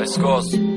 Let's go.